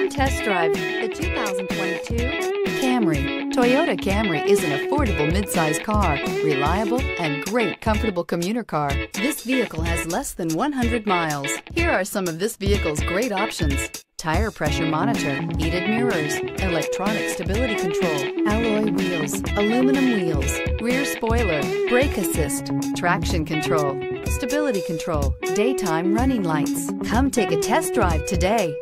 Come test drive the 2022 Camry. Toyota Camry is an affordable midsize car, reliable and great comfortable commuter car. This vehicle has less than 100 miles. Here are some of this vehicle's great options. Tire pressure monitor, heated mirrors, electronic stability control, alloy wheels, aluminum wheels, rear spoiler, brake assist, traction control, stability control, daytime running lights. Come take a test drive today.